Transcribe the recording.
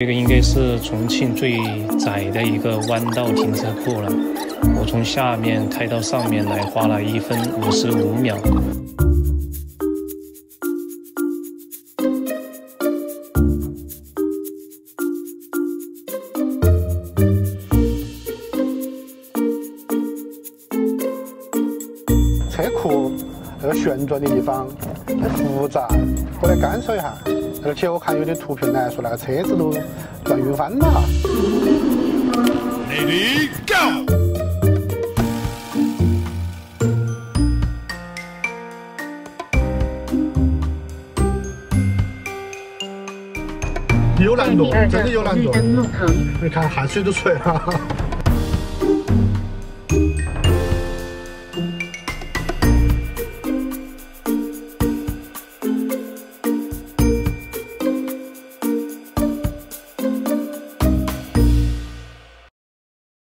这个应该是重庆最窄的一个弯道停车库了。我从下面开到上面来，花了一分五十五秒。车库那个旋转的地方很复杂，我来感受一下。而且我看有的图片呢，说那个车子都转晕翻了。Ready go！有难度，真的有难度。你看汗水都出来了。